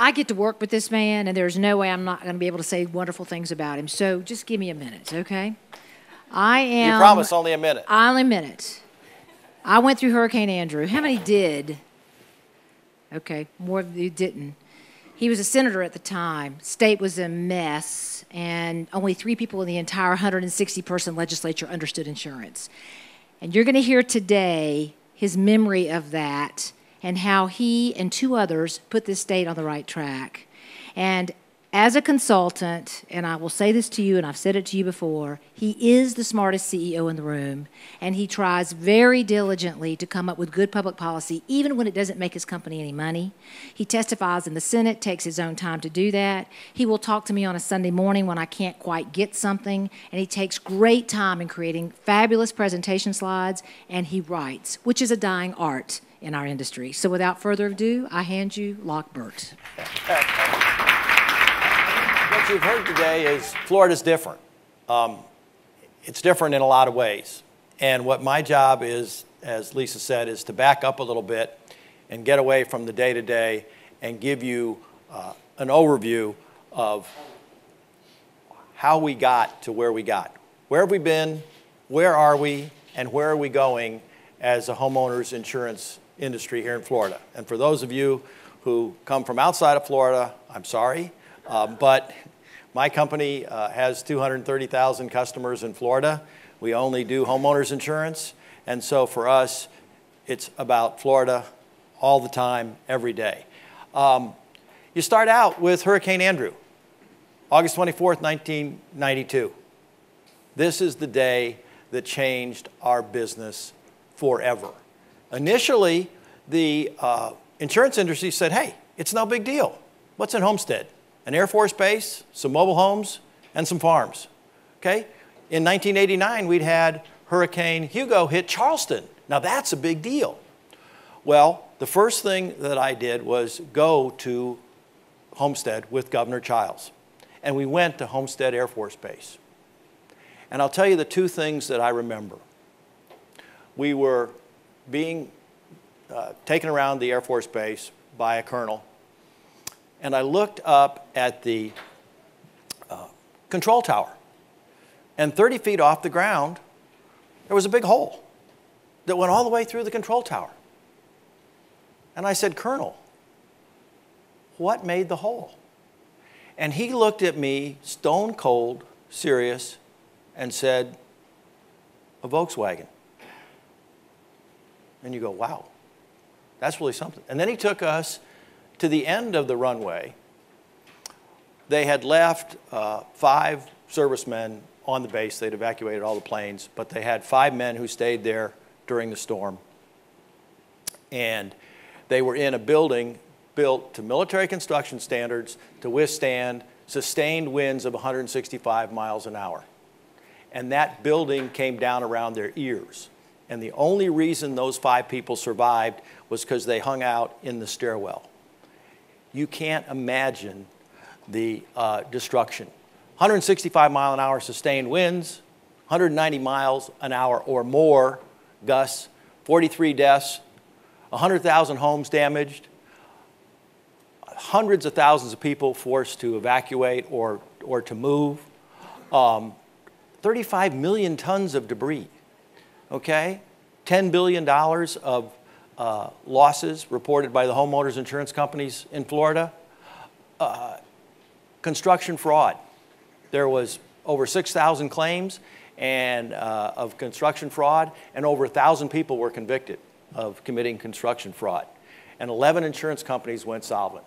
I get to work with this man, and there's no way I'm not going to be able to say wonderful things about him. So just give me a minute, okay? I am. You promise only a minute. Only a minute. I went through Hurricane Andrew. How many did? Okay, more of you didn't. He was a senator at the time. State was a mess, and only three people in the entire 160 person legislature understood insurance. And you're going to hear today his memory of that and how he and two others put this state on the right track. And as a consultant, and I will say this to you, and I've said it to you before, he is the smartest CEO in the room, and he tries very diligently to come up with good public policy, even when it doesn't make his company any money. He testifies in the Senate, takes his own time to do that. He will talk to me on a Sunday morning when I can't quite get something, and he takes great time in creating fabulous presentation slides, and he writes, which is a dying art in our industry. So without further ado, I hand you Locke Burt. What you've heard today is Florida's different. Um, it's different in a lot of ways. And what my job is, as Lisa said, is to back up a little bit and get away from the day to day and give you uh, an overview of how we got to where we got. Where have we been? Where are we? And where are we going as a homeowners insurance industry here in Florida? And for those of you who come from outside of Florida, I'm sorry. Uh, but my company uh, has 230,000 customers in Florida. We only do homeowners insurance. And so for us, it's about Florida all the time, every day. Um, you start out with Hurricane Andrew, August 24th, 1992. This is the day that changed our business forever. Initially, the uh, insurance industry said, hey, it's no big deal. What's in Homestead? an Air Force base, some mobile homes, and some farms. Okay? In 1989, we'd had Hurricane Hugo hit Charleston. Now that's a big deal. Well, the first thing that I did was go to Homestead with Governor Chiles. And we went to Homestead Air Force Base. And I'll tell you the two things that I remember. We were being uh, taken around the Air Force Base by a colonel and I looked up at the uh, control tower. And 30 feet off the ground, there was a big hole that went all the way through the control tower. And I said, Colonel, what made the hole? And he looked at me, stone cold, serious, and said, A Volkswagen. And you go, wow, that's really something. And then he took us to the end of the runway, they had left uh, five servicemen on the base. They'd evacuated all the planes, but they had five men who stayed there during the storm. And they were in a building built to military construction standards to withstand sustained winds of 165 miles an hour. And that building came down around their ears. And the only reason those five people survived was because they hung out in the stairwell. You can't imagine the uh, destruction. 165 mile an hour sustained winds, 190 miles an hour or more gusts, 43 deaths, 100,000 homes damaged, hundreds of thousands of people forced to evacuate or, or to move, um, 35 million tons of debris, okay? $10 billion of uh, losses reported by the homeowners insurance companies in Florida. Uh, construction fraud. There was over 6,000 claims and, uh, of construction fraud, and over 1,000 people were convicted of committing construction fraud. And 11 insurance companies went solvent.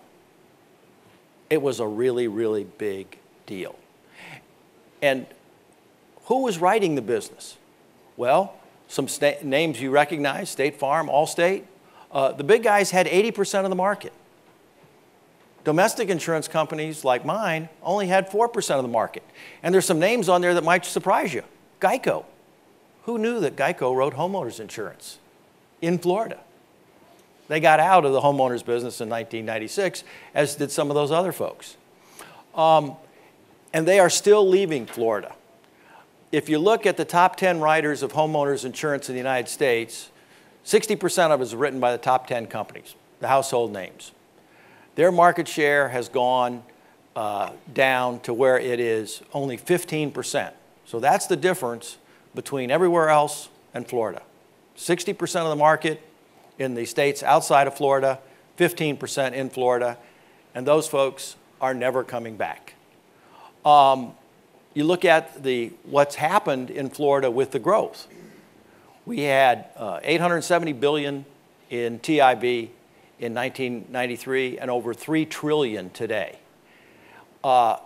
It was a really, really big deal. And who was writing the business? Well, some names you recognize, State Farm, Allstate. Uh, the big guys had 80% of the market. Domestic insurance companies like mine only had 4% of the market. And there's some names on there that might surprise you. Geico. Who knew that Geico wrote homeowners insurance in Florida? They got out of the homeowners business in 1996, as did some of those other folks. Um, and they are still leaving Florida if you look at the top 10 writers of homeowners insurance in the United States, 60% of it is written by the top 10 companies, the household names. Their market share has gone uh, down to where it is only 15%. So that's the difference between everywhere else and Florida. 60% of the market in the states outside of Florida, 15% in Florida, and those folks are never coming back. Um, you look at the, what's happened in Florida with the growth. We had uh, 870 billion in TIV in 1993 and over 3 trillion today. Uh,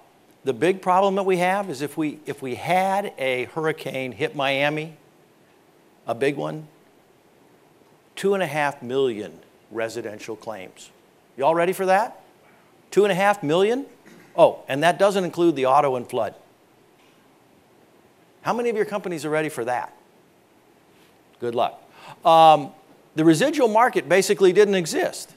the big problem that we have is if we, if we had a hurricane hit Miami, a big one, two and a half million residential claims. Y'all ready for that? Two and a half million? Oh, and that doesn't include the auto and flood. How many of your companies are ready for that? Good luck. Um, the residual market basically didn't exist.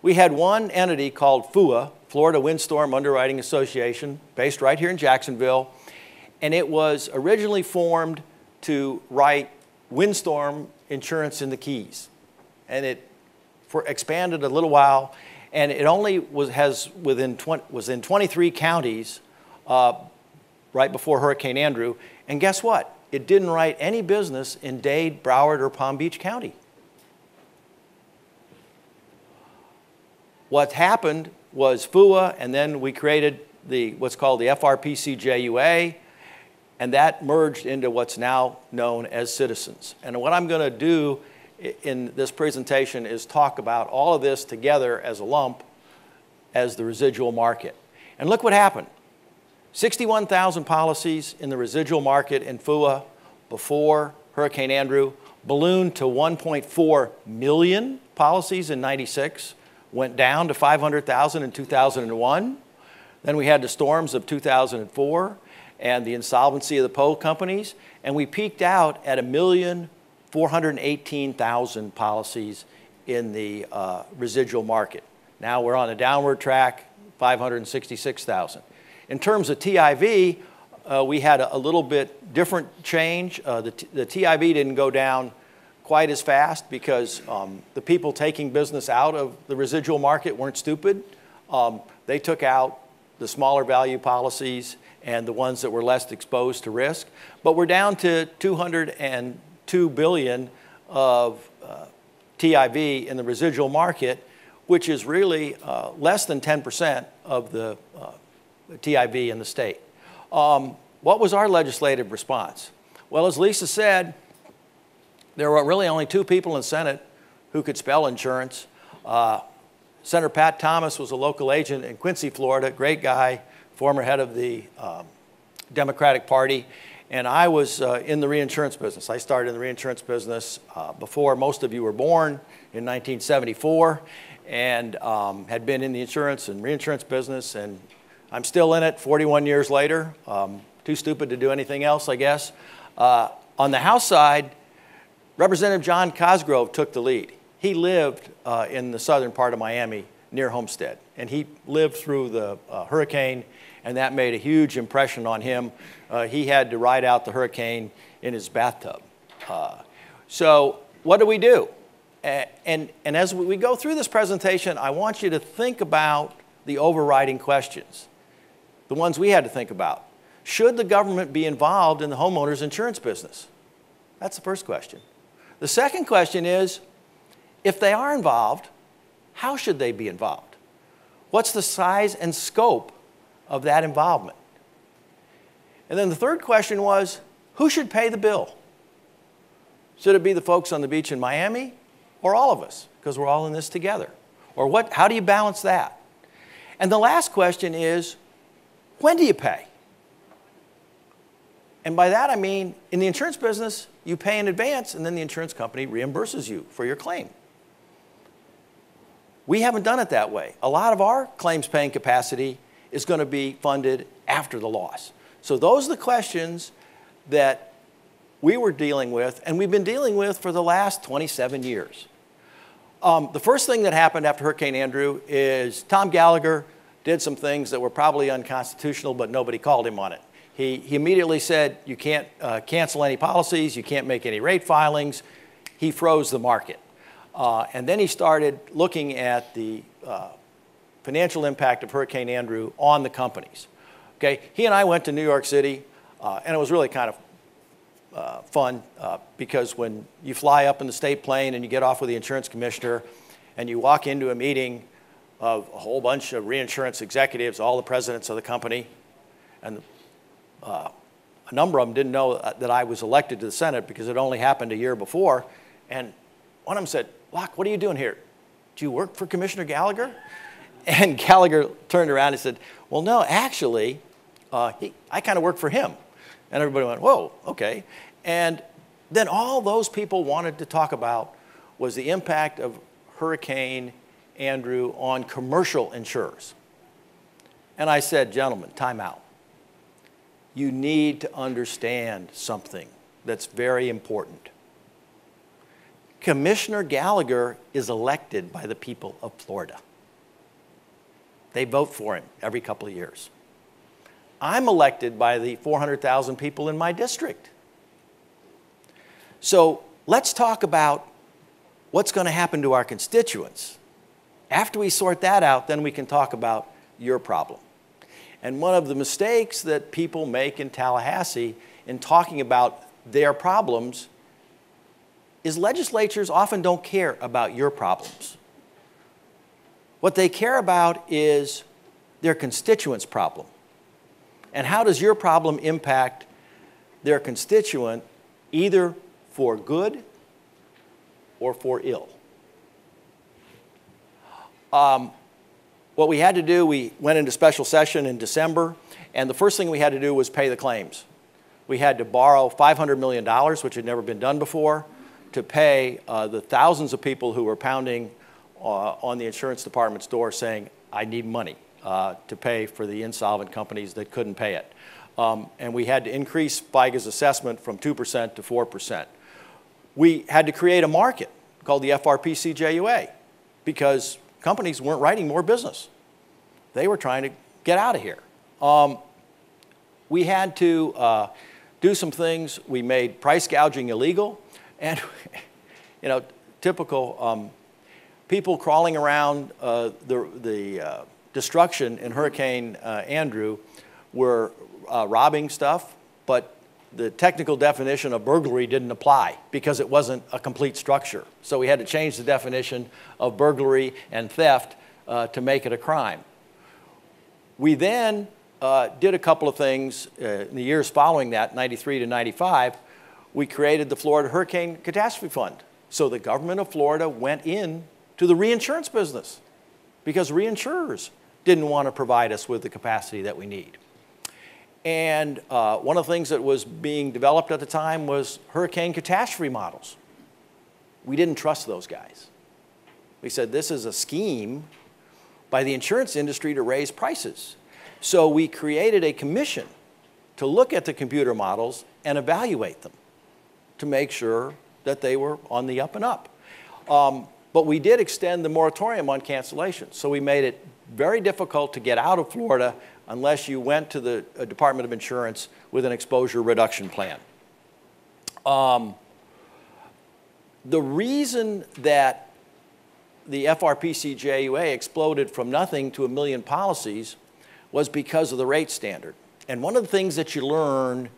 We had one entity called FUA, Florida Windstorm Underwriting Association, based right here in Jacksonville, and it was originally formed to write windstorm insurance in the Keys. And it for, expanded a little while, and it only was, has within 20, was in 23 counties uh, right before Hurricane Andrew. And guess what? It didn't write any business in Dade, Broward, or Palm Beach County. What happened was FUA, and then we created the, what's called the FRPCJUA, and that merged into what's now known as Citizens. And what I'm going to do in this presentation is talk about all of this together as a lump as the residual market. And look what happened. 61,000 policies in the residual market in FUA before Hurricane Andrew ballooned to 1.4 million policies in 96, went down to 500,000 in 2001. Then we had the storms of 2004 and the insolvency of the Poe companies, and we peaked out at a million 418,000 policies in the uh, residual market. Now we're on a downward track, 566,000. In terms of TIV, uh, we had a, a, little bit different change. Uh, the, the TIV didn't go down quite as fast because um, the people taking business out of the residual market weren't stupid. Um, they took out the smaller value policies and the ones that were less exposed to risk. But we're down to 202 billion of uh, TIV in the residual market, which is really uh, less than 10% of the uh, TIV in the state. Um, what was our legislative response? Well, as Lisa said, there were really only two people in the Senate who could spell insurance. Uh, Senator Pat Thomas was a local agent in Quincy, Florida, great guy, former head of the um, Democratic Party. And I was uh, in the reinsurance business. I started in the reinsurance business uh, before most of you were born in 1974 and um, had been in the insurance and reinsurance business. And I'm still in it 41 years later. Um, too stupid to do anything else, I guess. Uh, on the House side, Representative John Cosgrove took the lead. He lived uh, in the southern part of Miami near Homestead, and he lived through the uh, hurricane, and that made a huge impression on him. Uh, he had to ride out the hurricane in his bathtub. Uh, so, what do we do? and, and as we go through this presentation, I want you to think about the overriding questions, the ones we had to think about. Should the government be involved in the homeowner's insurance business? That's the first question. The second question is if they are involved, how should they be involved? What's the size and scope of that involvement? And then the third question was who should pay the bill? Should it be the folks on the beach in Miami or all of us? Because we're all in this together. Or what, how do you balance that? And the last question is when do you pay? And by that I mean in the insurance business, you pay in advance and then the insurance company reimburses you for your claim. We haven't done it that way. A lot of our claims paying capacity is going to be funded after the loss. So those are the questions that we were dealing with and we've been dealing with for the last 27 years. Um, the first thing that happened after Hurricane Andrew is Tom Gallagher did some things that were probably unconstitutional, but nobody called him on it. He, he immediately said, you can't uh, cancel any policies, you can't make any rate filings. He froze the market. Uh, and then he started looking at the uh, financial impact of Hurricane Andrew on the companies. Okay, he and I went to New York City, uh, and it was really kind of uh, fun uh, because when you fly up in the state plane and you get off with the insurance commissioner and you walk into a meeting of a whole bunch of reinsurance executives, all the presidents of the company, and uh, a number of them didn't know that I was elected to the Senate because it only happened a year before. And one of them said, Locke, what are you doing here? Do you work for Commissioner Gallagher? And Gallagher turned around and said, Well, no, actually, uh, he, I kind of work for him. And everybody went, Whoa, okay. And then all those people wanted to talk about was the impact of Hurricane Andrew on commercial insurers. And I said, Gentlemen, time out. You need to understand something that's very important. Commissioner Gallagher is elected by the people of Florida. They vote for him every couple of years. I'm elected by the 400,000 people in my district. So let's talk about what's going to happen to our constituents. After we sort that out, then we can talk about your problem. And one of the mistakes that people make in Tallahassee in talking about their problems is legislatures often don't care about your problems. What they care about is their constituents' problem. And how does your problem impact their constituent, either for good or for ill? Um, what we had to do, we went into special session in December, and the first thing we had to do was pay the claims. We had to borrow $500 million, which had never been done before to pay uh, the thousands of people who were pounding uh, on the insurance department's door saying, I need money uh, to pay for the insolvent companies that couldn't pay it. Um, and we had to increase FIGA's assessment from 2% to 4%. We had to create a market called the FRPCJUA because companies weren't writing more business. They were trying to get out of here. Um, we had to uh, do some things. We made price gouging illegal. And, you know, typical um, people crawling around uh, the, the uh, destruction in Hurricane uh, Andrew were uh, robbing stuff, but the technical definition of burglary didn't apply because it wasn't a complete structure. So we had to change the definition of burglary and theft uh, to make it a crime. We then uh, did a couple of things in the years following that, 93 to 95 we created the Florida Hurricane Catastrophe Fund. So the government of Florida went in to the reinsurance business because reinsurers didn't want to provide us with the capacity that we need. And uh, one of the things that was being developed at the time was hurricane catastrophe models. We didn't trust those guys. We said this is a scheme by the insurance industry to raise prices. So we created a commission to look at the computer models and evaluate them to make sure that they were on the up and up. Um, but we did extend the moratorium on cancellations. So we made it very difficult to get out of Florida unless you went to the uh, Department of Insurance with an exposure reduction plan. Um, the reason that the FRPC-JUA exploded from nothing to a million policies was because of the rate standard. And one of the things that you learn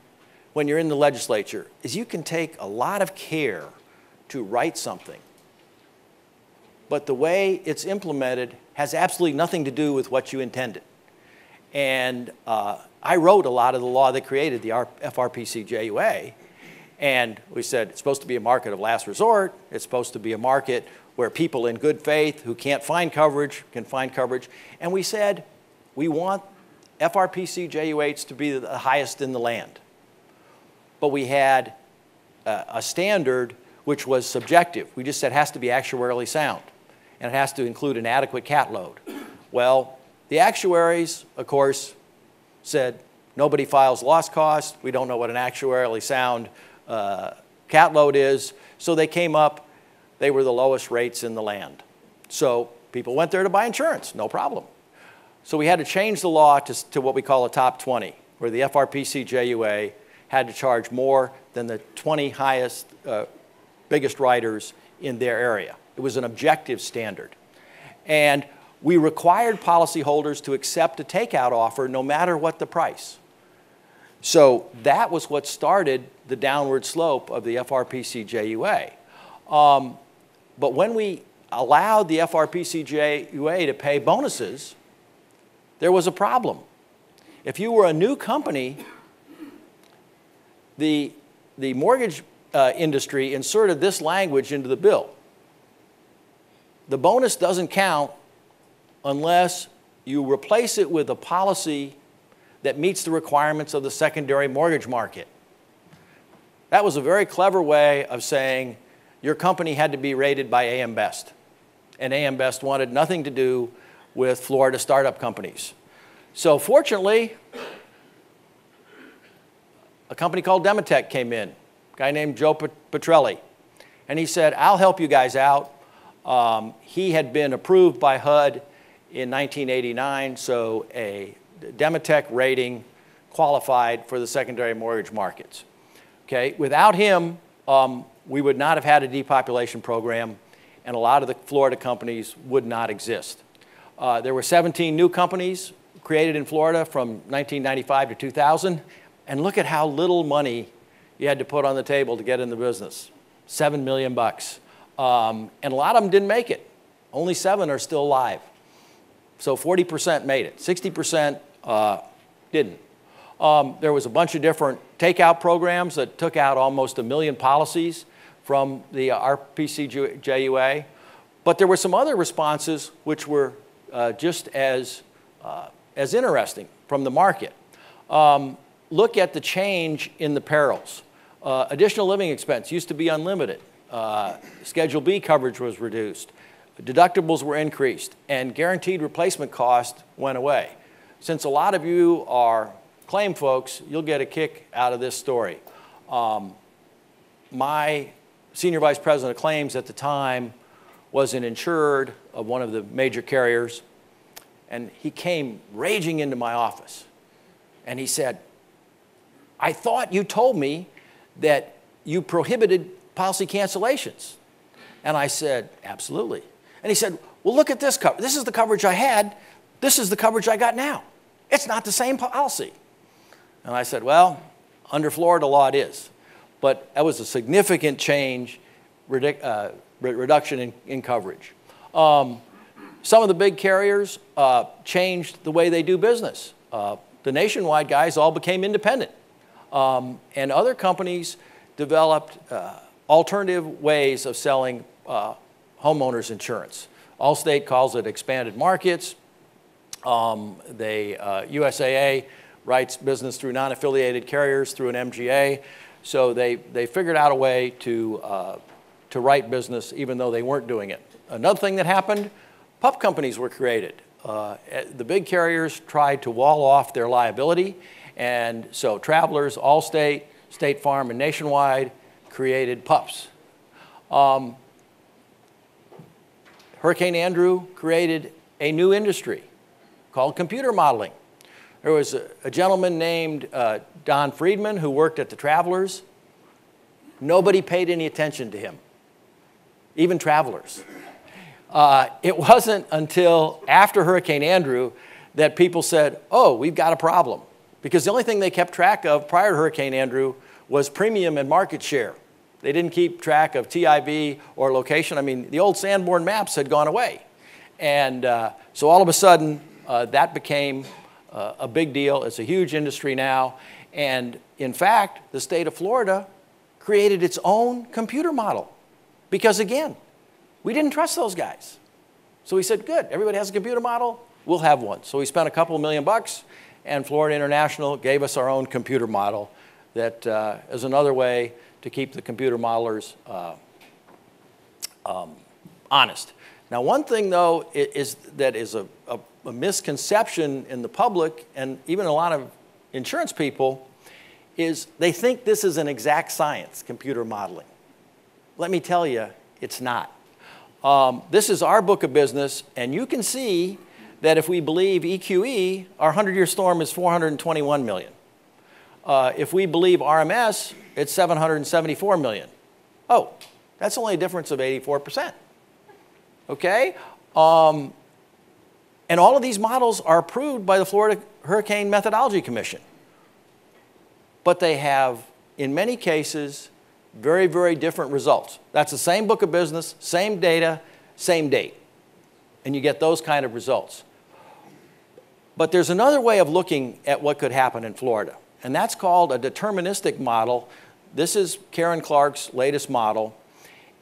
when you're in the legislature is you can take a lot of care to write something, but the way it's implemented has absolutely nothing to do with what you intended. And uh, I wrote a lot of the law that created the FRPC-JUA, and we said it's supposed to be a market of last resort. It's supposed to be a market where people in good faith who can't find coverage can find coverage. And we said we want FRPC-JUA to be the highest in the land but we had a, a standard which was subjective. We just said it has to be actuarially sound and it has to include an adequate cat load. Well, the actuaries, of course, said nobody files loss costs. We don't know what an actuarially sound uh, cat load is. So they came up, they were the lowest rates in the land. So people went there to buy insurance, no problem. So we had to change the law to, to what we call a top 20, where the FRPC JUA had to charge more than the 20 highest, uh, biggest writers in their area. It was an objective standard. And we required policyholders to accept a takeout offer no matter what the price. So that was what started the downward slope of the FRPC JUA. Um, but when we allowed the FRPC JUA to pay bonuses, there was a problem. If you were a new company, the, the mortgage uh, industry inserted this language into the bill. The bonus doesn't count unless you replace it with a policy that meets the requirements of the secondary mortgage market. That was a very clever way of saying your company had to be rated by AM Best. And AM Best wanted nothing to do with Florida startup companies. So fortunately, a company called Demotech came in, a guy named Joe Petrelli. And he said, I'll help you guys out. Um, he had been approved by HUD in 1989, so a Demotech rating qualified for the secondary mortgage markets. Okay, without him, um, we would not have had a depopulation program, and a lot of the Florida companies would not exist. Uh, there were 17 new companies created in Florida from 1995 to 2000, and look at how little money you had to put on the table to get in the business. Seven million bucks. Um, and a lot of them didn't make it. Only seven are still alive. So 40% made it. 60% uh, didn't. Um, there was a bunch of different takeout programs that took out almost a million policies from the RPCJUA. But there were some other responses which were uh, just as, uh, as interesting from the market. Um, look at the change in the perils. Uh, additional living expense used to be unlimited. Uh, Schedule B coverage was reduced. Deductibles were increased, and guaranteed replacement cost went away. Since a lot of you are claim folks, you'll get a kick out of this story. Um, my senior vice president of claims at the time was an insured of one of the major carriers, and he came raging into my office. And he said, I thought you told me that you prohibited policy cancellations. And I said, absolutely. And he said, well, look at this cover. This is the coverage I had. This is the coverage I got now. It's not the same policy. And I said, well, under Florida law it is. But that was a significant change, uh, reduction in, in coverage. Um, some of the big carriers uh, changed the way they do business. Uh, the nationwide guys all became independent. Um, and other companies developed uh, alternative ways of selling uh, homeowners insurance. Allstate calls it expanded markets. Um, they, uh, USAA writes business through non-affiliated carriers through an MGA. So they, they figured out a way to, uh, to write business even though they weren't doing it. Another thing that happened, pup companies were created. Uh, eh, the big carriers tried to wall off their liability and so Travelers, Allstate, State Farm, and Nationwide created PUPs. Um, Hurricane Andrew created a new industry called computer modeling. There was a, a gentleman named uh, Don Friedman who worked at the Travelers. Nobody paid any attention to him, even Travelers. Uh, it wasn't until after Hurricane Andrew that people said, oh, we've got a problem. Because the only thing they kept track of prior to Hurricane Andrew was premium and market share. They didn't keep track of TIV or location. I mean, the old Sanborn maps had gone away. And uh, so all of a sudden, uh, that became uh, a big deal. It's a huge industry now. And in fact, the state of Florida created its own computer model. Because again, we didn't trust those guys. So we said, good, everybody has a computer model, we'll have one. So we spent a couple million bucks and Florida International gave us our own computer model that uh, is another way to keep the computer modelers uh, um, honest. Now, one thing, though, is, that is a, a, a misconception in the public and even a lot of insurance people is they think this is an exact science, computer modeling. Let me tell you, it's not. Um, this is our book of business, and you can see that if we believe EQE, our 100-year storm is 421 million. Uh, if we believe RMS, it's 774 million. Oh, that's only a difference of 84%. Okay? Um, And all of these models are approved by the Florida Hurricane Methodology Commission. But they have, in many cases, very, very different results. That's the same book of business, same data, same date. And you get those kind of results. But there's another way of looking at what could happen in Florida, and that's called a deterministic model. This is Karen Clark's latest model.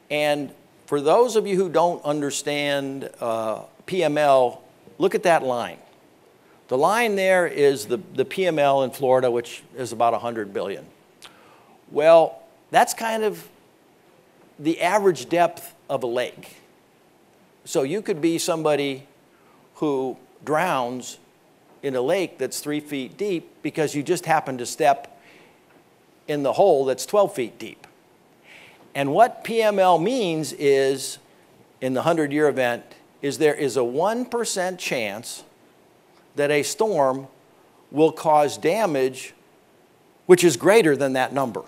And for those of you who don't understand uh, PML, look at that line. The line there is the, the PML in Florida, which is about 100 billion. Well, that's kind of the average depth of a lake. So you could be somebody who drowns in a lake that's three feet deep because you just happen to step in the hole that's 12 feet deep. And what PML means is, in the 100 year event, is there is a 1% chance that a storm will cause damage which is greater than that number.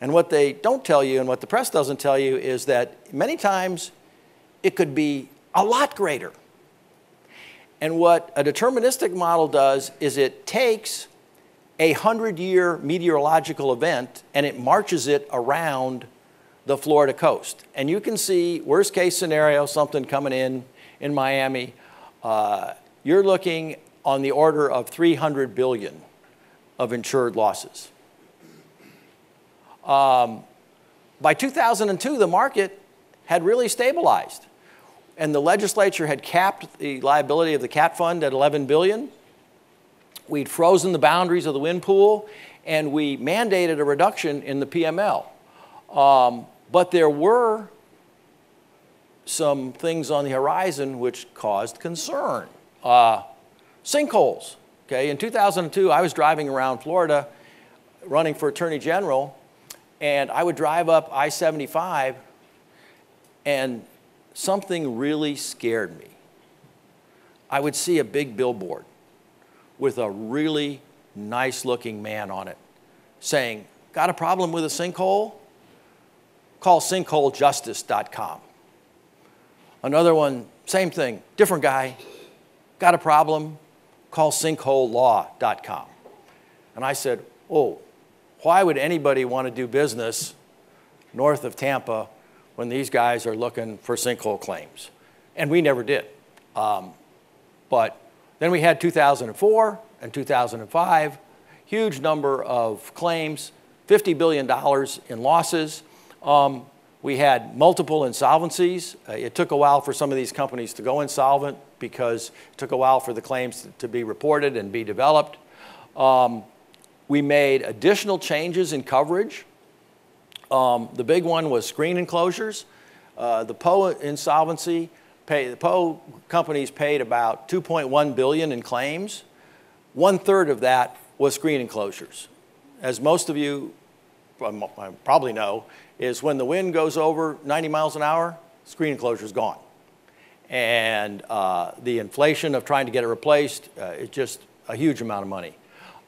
And what they don't tell you and what the press doesn't tell you is that many times it could be a lot greater. And what a deterministic model does is it takes a 100 year meteorological event and it marches it around the Florida coast. And you can see, worst case scenario, something coming in in Miami. Uh, you're looking on the order of 300 billion of insured losses. Um, by 2002, the market had really stabilized and the legislature had capped the liability of the cat fund at 11 billion. We'd frozen the boundaries of the wind pool, and we mandated a reduction in the PML. Um, but there were some things on the horizon which caused concern. Uh, sinkholes. Okay, in 2002, I was driving around Florida, running for Attorney General, and I would drive up I-75, and something really scared me. I would see a big billboard with a really nice looking man on it saying, Got a problem with a sinkhole? Call sinkholejustice.com. Another one, same thing, different guy. Got a problem? Call sinkholelaw.com. And I said, Oh, why would anybody want to do business north of Tampa when these guys are looking for sinkhole claims. And we never did. Um, but then we had 2004 and 2005, huge number of claims, $50 billion in losses. Um, we had multiple insolvencies. Uh, it took a while for some of these companies to go insolvent because it took a while for the claims to, be reported and be developed. Um, we made additional changes in coverage um, the big one was screen enclosures. Uh, the Poe insolvency, the Poe companies paid about 2.1 billion in claims. One third of that was screen enclosures. As most of you probably know, is when the wind goes over 90 miles an hour, screen enclosure is gone. And uh, the inflation of trying to get it replaced uh, is just a huge amount of money.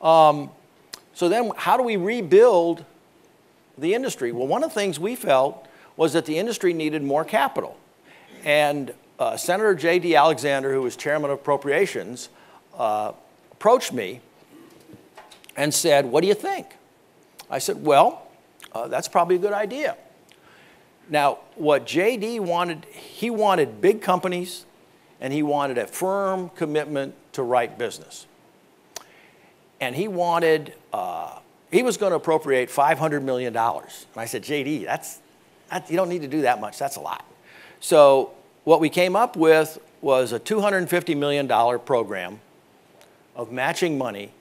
Um, so then, how do we rebuild the industry? Well, one of the things we felt was that the industry needed more capital. And uh, Senator J.D. Alexander, who was chairman of appropriations, uh, approached me and said, What do you think? I said, Well, uh, that's probably a good idea. Now, what JD wanted, he wanted big companies and he wanted a firm commitment to right business. And he wanted uh, he was going to appropriate $500 million. And I said, JD, that's, that, you don't need to do that much. That's a lot. So what we came up with was a $250 million program of matching money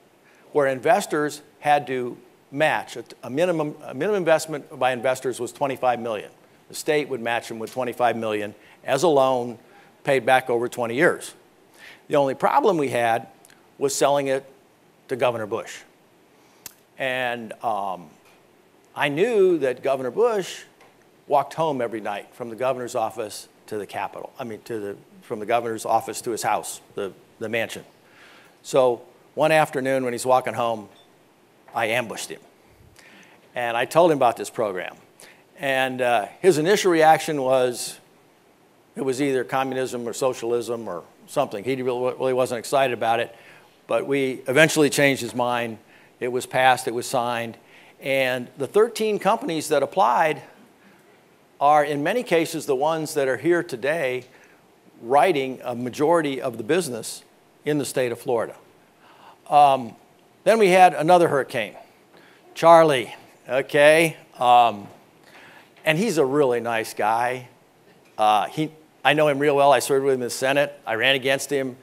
where investors had to match. A, minimum, a minimum investment by investors was 25 million. The state would match them with 25 million as a loan paid back over 20 years. The only problem we had was selling it to Governor Bush. And um, I knew that Governor Bush walked home every night from the governor's office to the Capitol. I mean, to the, from the governor's office to his house, the, the mansion. So one afternoon when he's walking home, I ambushed him. And I told him about this program. And uh, his initial reaction was it was either communism or socialism or something. He really wasn't excited about it. But we eventually changed his mind. It was passed, it was signed. And the 13 companies that applied are, in many cases, the ones that are here today writing a majority of the business in the state of Florida. Um, then we had another hurricane, Charlie, okay? Um, and he's a really nice guy. Uh, he, I know him real well. I served with him in the Senate. I ran against him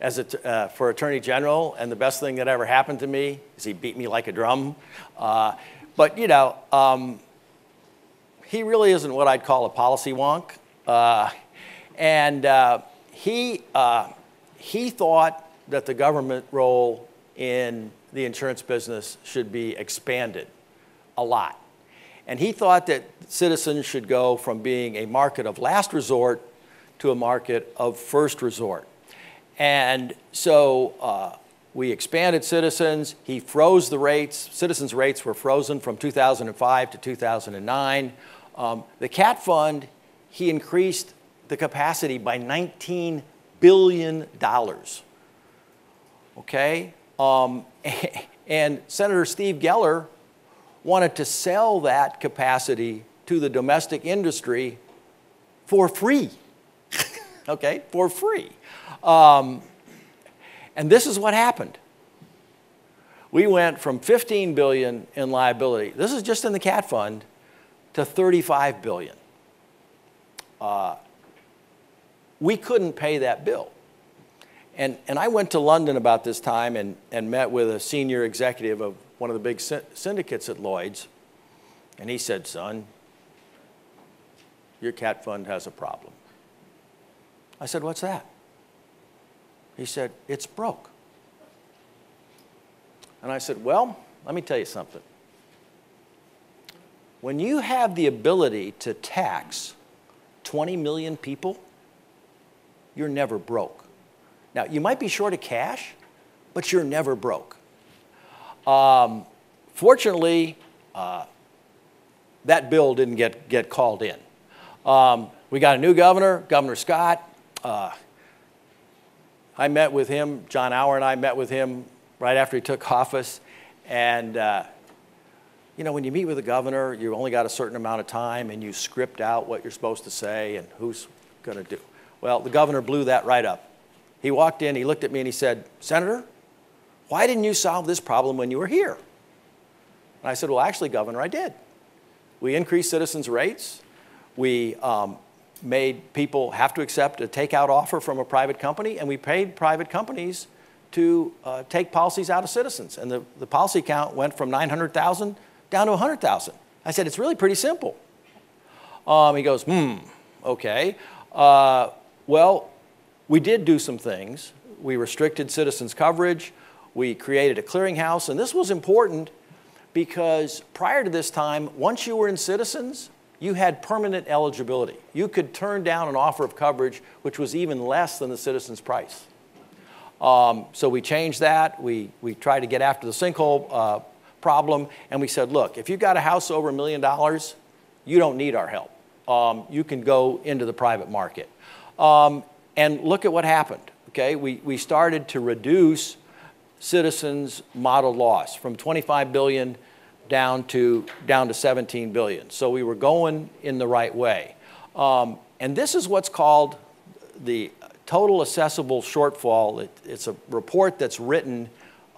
as a, uh, for Attorney General, and the best thing that ever happened to me is he beat me like a drum. Uh, but, you know, um, he really isn't what I'd call a policy wonk. Uh, and uh, he, uh, he thought that the government role in the insurance business should be expanded a lot. And he thought that citizens should go from being a market of last resort to a market of first resort. And so uh, we expanded citizens. He froze the rates. Citizens' rates were frozen from 2005 to 2009. Um, the CAT fund, he increased the capacity by $19 billion. Okay? Um, and Senator Steve Geller wanted to sell that capacity to the domestic industry for free. okay? For free. Um, and this is what happened. We went from 15 billion in liability. This is just in the cat fund to 35 billion. Uh, we couldn't pay that bill. And, and I went to London about this time and, and met with a senior executive of one of the big syndicates at Lloyd's. And he said, Son, your cat fund has a problem. I said, What's that? He said, It's broke. And I said, Well, let me tell you something. When you have the ability to tax 20 million people, you're never broke. Now, you might be short of cash, but you're never broke. Um, fortunately, uh, that bill didn't get, get called in. Um, we got a new governor, Governor Scott. Uh, I met with him, John Auer and I met with him right after he took office. And uh, you know, when you meet with a governor, you've only got a certain amount of time and you script out what you're supposed to say and who's going to do. Well, the governor blew that right up. He walked in, he looked at me, and he said, Senator, why didn't you solve this problem when you were here? And I said, Well, actually, Governor, I did. We increased citizens' rates. We um, made people have to accept a takeout offer from a private company, and we paid private companies to uh, take policies out of citizens. And the, the policy count went from 900,000 down to 100,000. I said, it's really pretty simple. Um, he goes, hmm, okay. Uh, well, we did do some things. We restricted citizens' coverage. We created a clearinghouse. And this was important because prior to this time, once you were in citizens, you had permanent eligibility. You could turn down an offer of coverage which was even less than the citizen's price. Um, so we changed that. We, we tried to get after the sinkhole uh, problem, and we said, look, if you've got a house over a million dollars, you don't need our help. Um, you can go into the private market. Um, and look at what happened, okay? We, we started to reduce citizens' model loss from 25 billion down to, down to 17 billion. So we were going in the right way. Um, and this is what's called the total assessable shortfall. It, it's a report that's written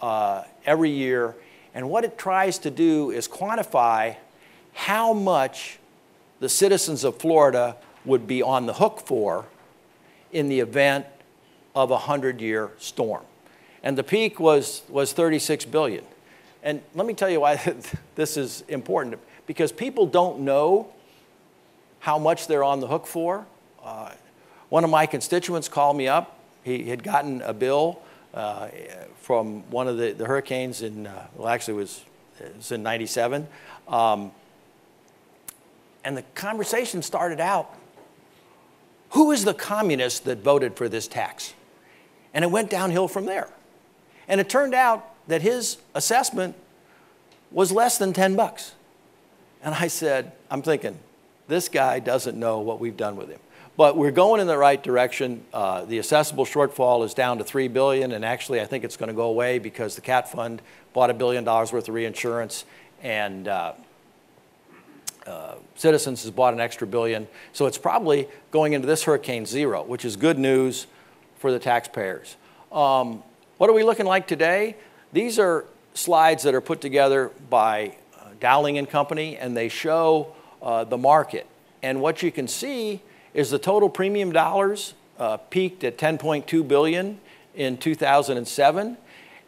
uh, every year and what it tries to do is quantify how much the citizens of Florida would be on the hook for in the event of a 100 year storm. And the peak was, was 36 billion. And let me tell you why this is important because people don't know how much they're on the hook for. Uh, one of my constituents called me up. He had gotten a bill uh, from one of the, the hurricanes in, uh, well, actually, it was, it was in 97. Um, and the conversation started out who is the communist that voted for this tax? And it went downhill from there. And it turned out that his assessment was less than 10 bucks. And I said, I'm thinking, this guy doesn't know what we've done with him. But we're going in the right direction. Uh, the assessable shortfall is down to 3 billion, and actually I think it's going to go away because the CAT fund bought a billion dollars worth of reinsurance, and uh, uh, Citizens has bought an extra billion. So it's probably going into this hurricane zero, which is good news for the taxpayers. Um, what are we looking like today? These are slides that are put together by uh, Dowling and Company, and they show uh, the market. And what you can see is the total premium dollars uh, peaked at 10.2 billion in 2007,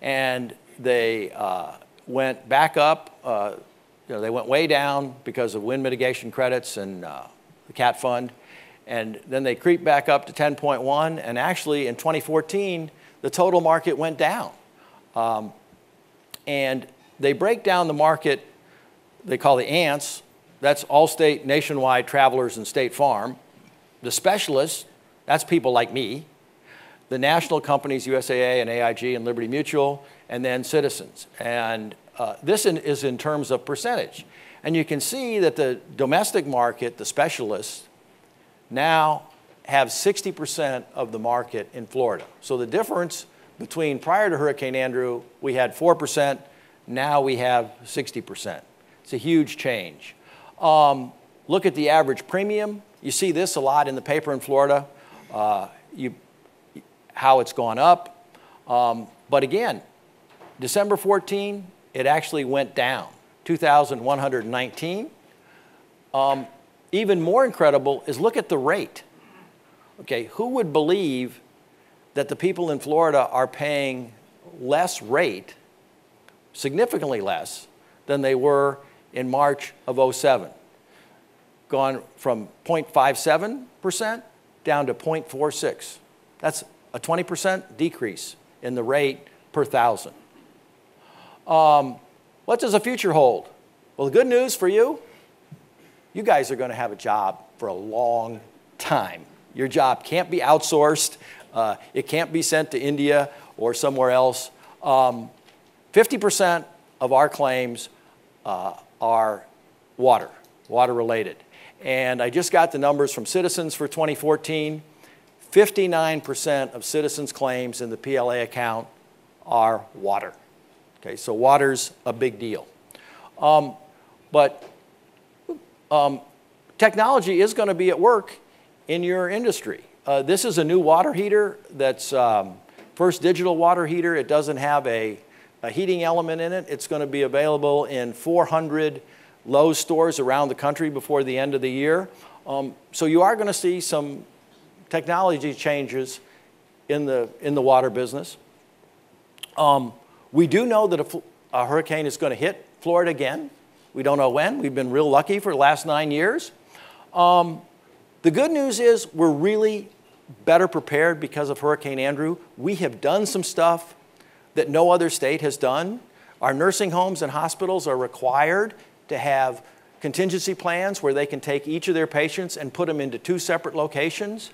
and they uh, went back up. Uh, you know, they went way down because of wind mitigation credits and uh, the CAT fund. And then they creep back up to 10.1. And actually, in 2014, the total market went down. Um, and they break down the market, they call the ANTs. That's Allstate, Nationwide, Travelers, and State Farm. The specialists, that's people like me. The national companies, USAA and AIG and Liberty Mutual, and then citizens. And uh, this in, is in terms of percentage. And you can see that the domestic market, the specialists, now have 60% of the market in Florida. So the difference between prior to Hurricane Andrew, we had 4%, now we have 60%. It's a huge change. Um, look at the average premium. You see this a lot in the paper in Florida, uh, you, how it's gone up. Um, but again, December 14, it actually went down, 2,119. Um, even more incredible is look at the rate. Okay, who would believe that the people in Florida are paying less rate, significantly less, than they were in March of 07? Gone from 0.57% down to 0.46. That's a 20% decrease in the rate per thousand. Um, what does the future hold? Well, the good news for you, you guys are going to have a job for a long time. Your job can't be outsourced. Uh, it can't be sent to India or somewhere else. 50% um, of our claims uh, are water, water related. And I just got the numbers from Citizens for 2014. 59% of Citizens' claims in the PLA account are water. Okay, so water's a big deal. Um, but um, technology is going to be at work in your industry. Uh, this is a new water heater that's um, first digital water heater. It doesn't have a, a heating element in it. It's going to be available in 400 Lowe's stores around the country before the end of the year. Um, so you are going to see some technology changes in the, in the water business. Um, we do know that a, a hurricane is going to hit Florida again. We don't know when. We've been real lucky for the last nine years. Um, the good news is we're really better prepared because of Hurricane Andrew. We have done some stuff that no other state has done. Our nursing homes and hospitals are required to have contingency plans where they can take each of their patients and put them into two separate locations.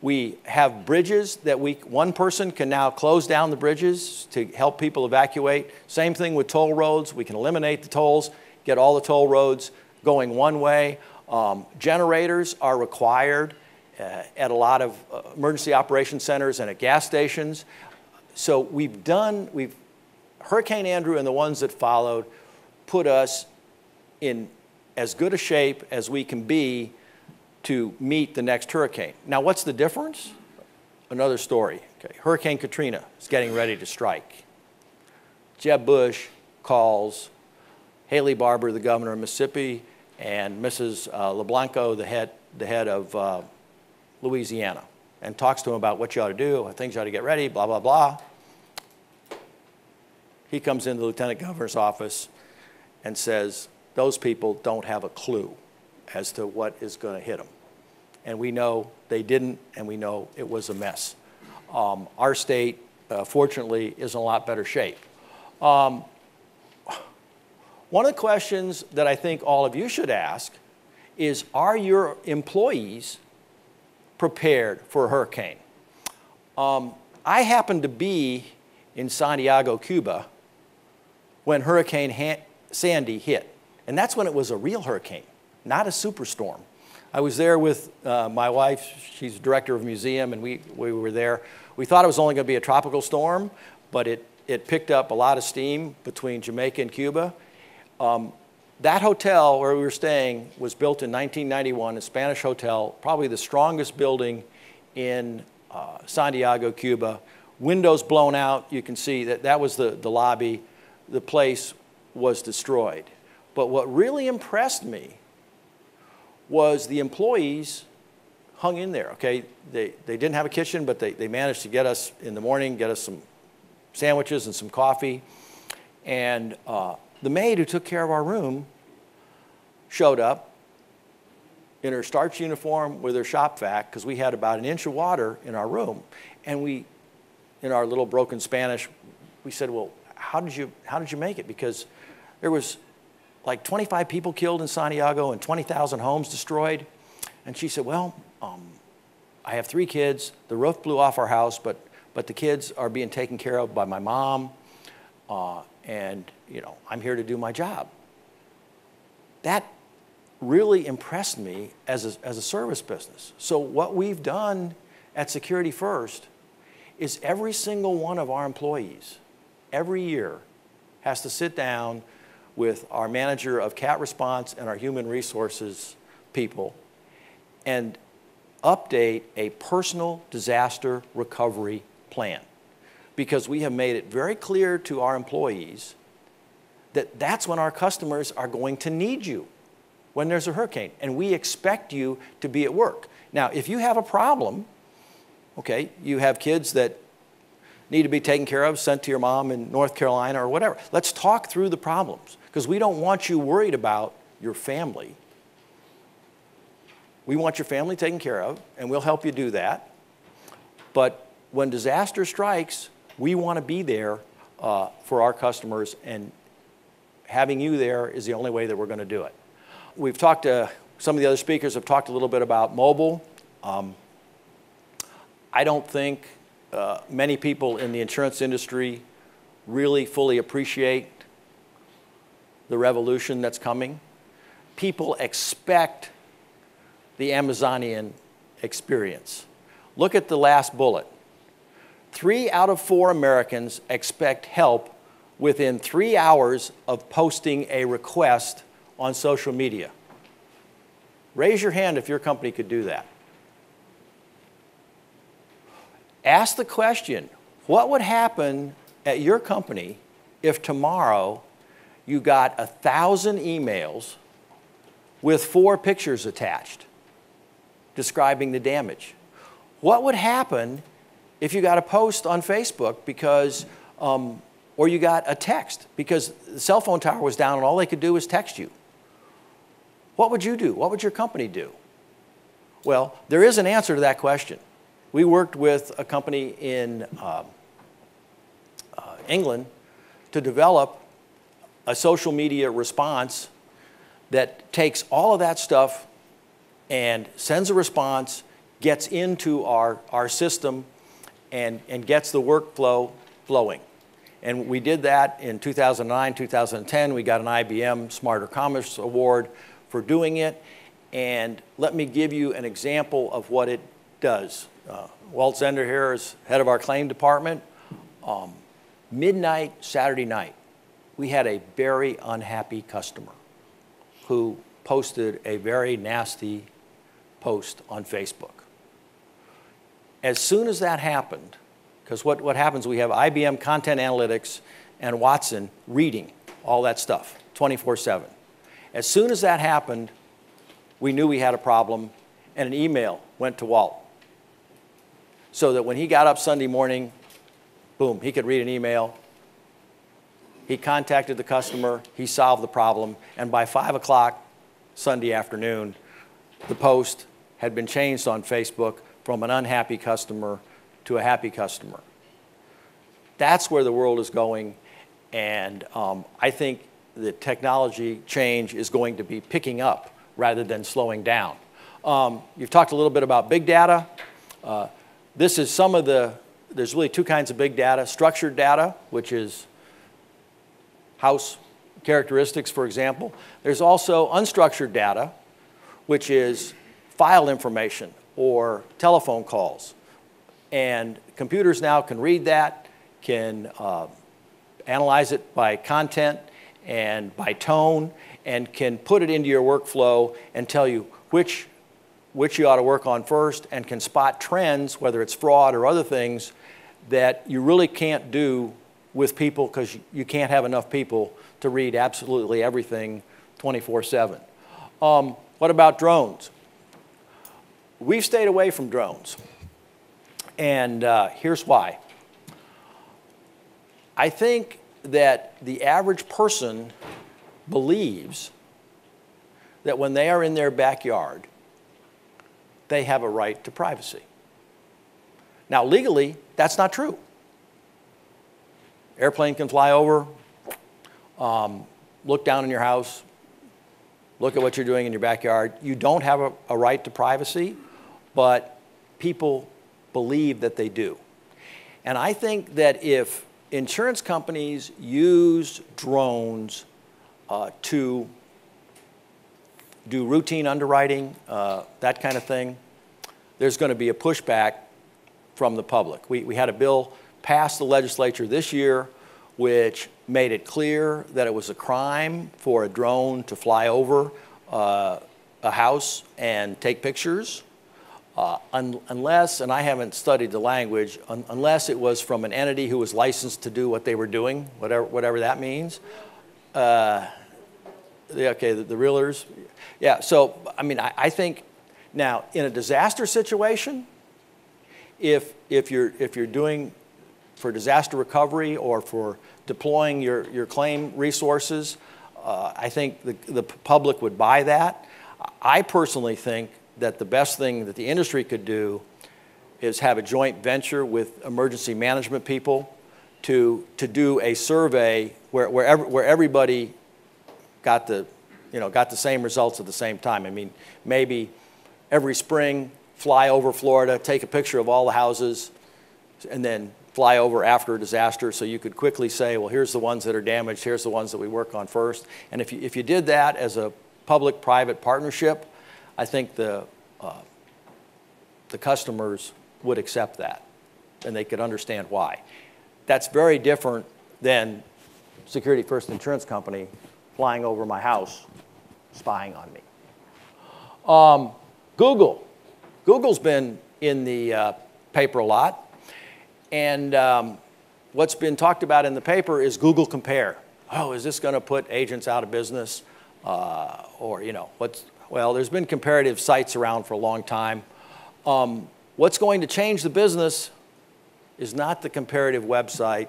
We have bridges that we, one person can now close down the bridges to help people evacuate. Same thing with toll roads. We can eliminate the tolls, get all the toll roads going one way. Um, generators are required uh, at a lot of uh, emergency operation centers and at gas stations. So we've done, we've, Hurricane Andrew and the ones that followed put us in as good a shape as we can be to meet the next hurricane. Now, what's the difference? Another story. Okay. Hurricane Katrina is getting ready to strike. Jeb Bush calls Haley Barbour, the governor of Mississippi, and Mrs. Uh, LeBlanco, the head, the head of uh, Louisiana, and talks to him about what you ought to do, things you ought to get ready, blah, blah, blah. He comes into the lieutenant governor's office and says, Those people don't have a clue as to what is going to hit them and we know they didn't, and we know it was a mess. Um, our state, uh, fortunately, is in a lot better shape. Um, one of the questions that I think all of you should ask is Are your employees prepared for a hurricane? Um, I happened to be in Santiago, Cuba, when Hurricane Sandy hit. And that's when it was a real hurricane, not a superstorm. I was there with uh, my wife. She's director of museum, and we, we were there. We thought it was only going to be a tropical storm, but it, it picked up a lot of steam between Jamaica and Cuba. Um, that hotel where we were staying was built in 1991, a Spanish hotel, probably the strongest building in uh, Santiago, Cuba. Windows blown out. You can see that that was the, the lobby. The place was destroyed. But what really impressed me was the employees hung in there, okay? They, they didn't have a kitchen, but they, they managed to get us in the morning, get us some sandwiches and some coffee. And uh, the maid who took care of our room showed up in her starch uniform with her shop vac because we had about an inch of water in our room. And we, in our little broken Spanish, we said, well, how did you, how did you make it? Because there was like 25 people killed in Santiago and 20,000 homes destroyed. And she said, Well, um, I have three kids. The roof blew off our house, but, but the kids are being taken care of by my mom. Uh, and, you know, I'm here to do my job. That really impressed me as a, as a service business. So, what we've done at Security First is every single one of our employees, every year, has to sit down with our manager of CAT response and our human resources people and update a personal disaster recovery plan. Because we have made it very clear to our employees that that's when our customers are going to need you when there's a hurricane. And we expect you to be at work. Now, if you have a problem, okay, you have kids that need to be taken care of, sent to your mom in North Carolina or whatever. Let's talk through the problems because we don't want you worried about your family. We want your family taken care of, and we'll help you do that. But when disaster strikes, we want to be there uh, for our customers, and having you there is the only way that we're going to do it. We've talked to some of the other speakers have talked a little bit about mobile. Um, I don't think uh, many people in the insurance industry really fully appreciate the revolution that's coming. People expect the Amazonian experience. Look at the last bullet. Three out of four Americans expect help within three hours of posting a request on social media. Raise your hand if your company could do that. Ask the question what would happen at your company if tomorrow you got a thousand emails with four pictures attached describing the damage? What would happen if you got a post on Facebook because, um, or you got a text because the cell phone tower was down and all they could do was text you? What would you do? What would your company do? Well, there is an answer to that question. We worked with a company in uh, uh, England to develop a social media response that takes all of that stuff and sends a response, gets into our, our system, and, and gets the workflow flowing. And we did that in 2009, 2010. We got an IBM Smarter Commerce Award for doing it. And let me give you an example of what it does. Uh, Walt Zender here is head of our claim department. Um, midnight Saturday night, we had a very unhappy customer who posted a very nasty post on Facebook. As soon as that happened, because what, what happens, we have IBM Content Analytics and Watson reading all that stuff 24 7. As soon as that happened, we knew we had a problem, and an email went to Walt so that when he got up Sunday morning, boom, he could read an email. He contacted the customer, he solved the problem, and by 5 o'clock Sunday afternoon, the post had been changed on Facebook from an unhappy customer to a happy customer. That's where the world is going, and um, I think the technology change is going to be picking up rather than slowing down. Um, you've talked a little bit about big data. Uh, this is some of the, there's really two kinds of big data. Structured data, which is house characteristics, for example. There's also unstructured data, which is file information or telephone calls. And computers now can read that, can uh, analyze it by content and by tone, and can put it into your workflow and tell you which, which you ought to work on first and can spot trends, whether it's fraud or other things, that you really can't do with people because you can't have enough people to read absolutely everything 24 7. Um, what about drones? We've stayed away from drones. And uh, here's why. I think that the average person believes that when they are in their backyard, they have a right to privacy. Now, legally, that's not true. Airplane can fly over, um, look down in your house, look at what you're doing in your backyard. You don't have a, a right to privacy, but people believe that they do. And I think that if insurance companies use drones uh, to do routine underwriting, uh, that kind of thing, there's going to be a pushback from the public. We, we had a bill pass the legislature this year which made it clear that it was a crime for a drone to fly over uh, a house and take pictures. Uh, un unless, and I haven't studied the language, un unless it was from an entity who was licensed to do what they were doing, whatever, whatever that means. Uh, yeah, okay, the, the, realtors. Yeah, so, I mean, I, I think now in a disaster situation, if, if, you're, if you're doing for disaster recovery or for deploying your, your claim resources, uh, I think the, the public would buy that. I personally think that the best thing that the industry could do is have a joint venture with emergency management people to, to do a survey where, where, every, where everybody got the, you know, got the same results at the same time. I mean, maybe every spring, fly over Florida, take a picture of all the houses, and then fly over after a disaster so you could quickly say, well, here's the ones that are damaged, here's the ones that we work on first. And if you, if you did that as a public-private partnership, I think the, uh, the customers would accept that and they could understand why. That's very different than Security First Insurance Company flying over my house, spying on me. Um, Google. Google's been in the uh, paper a lot. And um, what's been talked about in the paper is Google Compare. Oh, is this going to put agents out of business? Uh, or, you know, what's, well, there's been comparative sites around for a long time. Um, what's going to change the business is not the comparative website,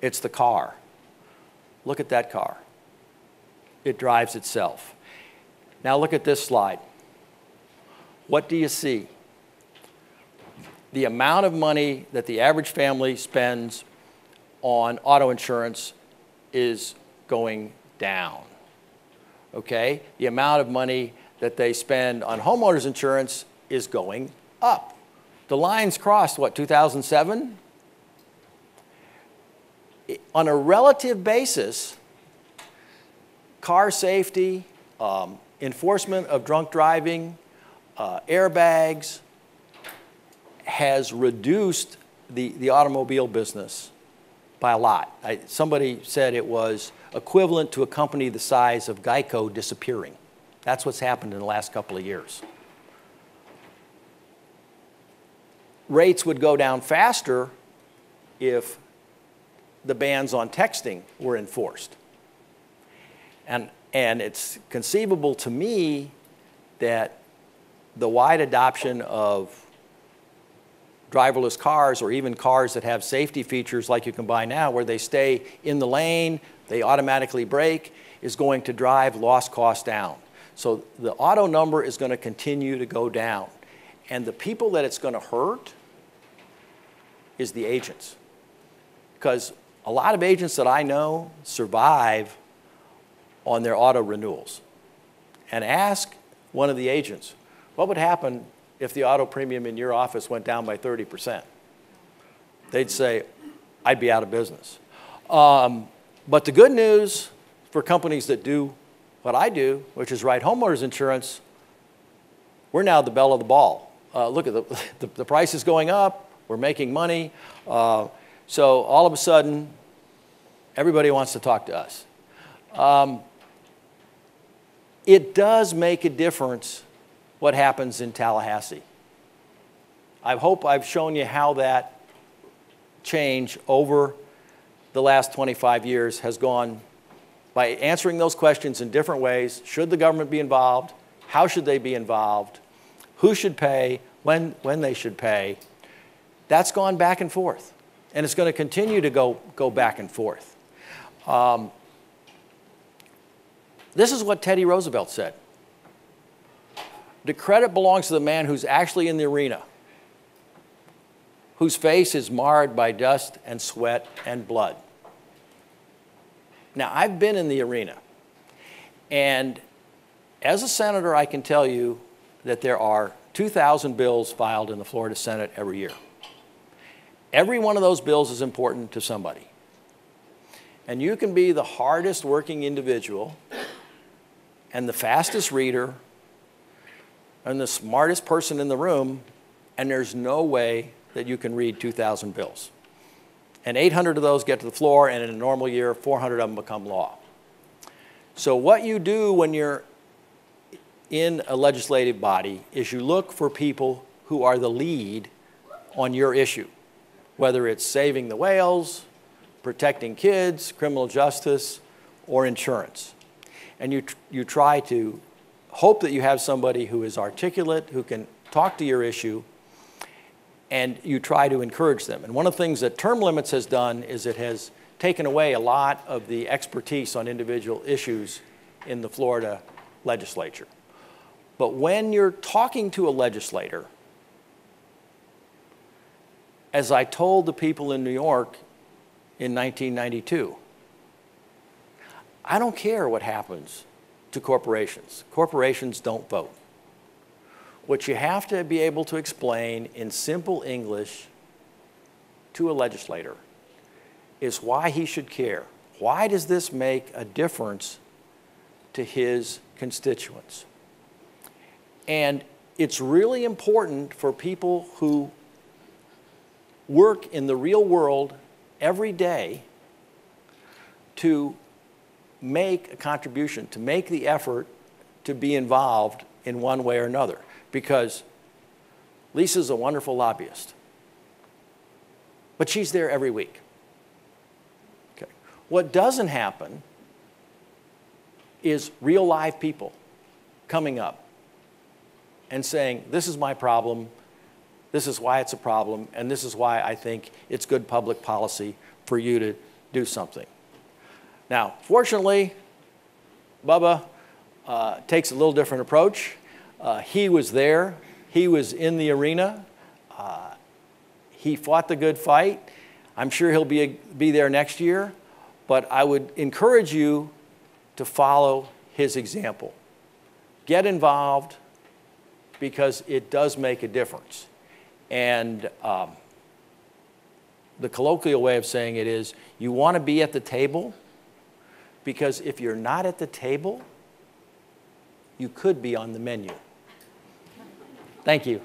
it's the car. Look at that car. It drives itself. Now look at this slide. What do you see? The amount of money that the average family spends on auto insurance is going down. Okay? The amount of money that they spend on homeowners insurance is going up. The lines crossed, what, 2007? On a relative basis, car safety, um, enforcement of drunk driving, uh, airbags has reduced the, the automobile business by a lot. I, somebody said it was equivalent to a company the size of Geico disappearing. That's what's happened in the last couple of years. Rates would go down faster if the bans on texting were enforced. And, and it's conceivable to me that the wide adoption of driverless cars or even cars that have safety features like you can buy now where they stay in the lane, they automatically brake, is going to drive loss costs down. So the auto number is going to continue to go down. And the people that it's going to hurt is the agents. Because a lot of agents that I know survive on their auto renewals. And ask one of the agents, what would happen if the auto premium in your office went down by 30%? They'd say, I'd be out of business. Um, but the good news for companies that do what I do, which is write homeowners insurance, we're now the belle of the ball. Uh, look at the, the, the price is going up, we're making money. Uh, so all of a sudden, everybody wants to talk to us. Um, it does make a difference what happens in Tallahassee. I hope I've shown you how that change over the last 25 years has gone by answering those questions in different ways. Should the government be involved? How should they be involved? Who should pay? When, when they should pay? That's gone back and forth. And it's going to continue to go, go back and forth. Um, this is what Teddy Roosevelt said. The credit belongs to the man who's actually in the arena, whose face is marred by dust and sweat and blood. Now, I've been in the arena, and as a senator, I can tell you that there are 2,000 bills filed in the Florida Senate every year. Every one of those bills is important to somebody. And you can be the hardest working individual and the fastest reader and the smartest person in the room, and there's no way that you can read 2,000 bills. And 800 of those get to the floor, and in a normal year, 400 of them become law. So, what you do when you're in a legislative body is you look for people who are the lead on your issue, whether it's saving the whales, protecting kids, criminal justice, or insurance. And you, you try to hope that you have somebody who is articulate, who can talk to your issue, and you try to encourage them. And one of the things that term limits has done is it has taken away a lot of the expertise on individual issues in the Florida legislature. But when you're talking to a legislator, as I told the people in New York in 1992, I don't care what happens to corporations. Corporations don't vote. What you have to be able to explain in simple English to a legislator is why he should care. Why does this make a difference to his constituents? And it's really important for people who work in the real world every day to make a contribution, to make the effort to be involved in one way or another because Lisa's a wonderful lobbyist. But she's there every week. Okay. What doesn't happen is real live people coming up and saying, This is my problem, this is why it's a problem, and this is why I think it's good public policy for you to do something. Now, fortunately, Bubba uh, takes a little different approach. Uh, he was there, he was in the arena, uh, he fought the good fight. I'm sure he'll be, be there next year, but I would encourage you to follow his example. Get involved because it does make a difference. And um, the colloquial way of saying it is you want to be at the table because if you're not at the table, you could be on the menu. Thank you.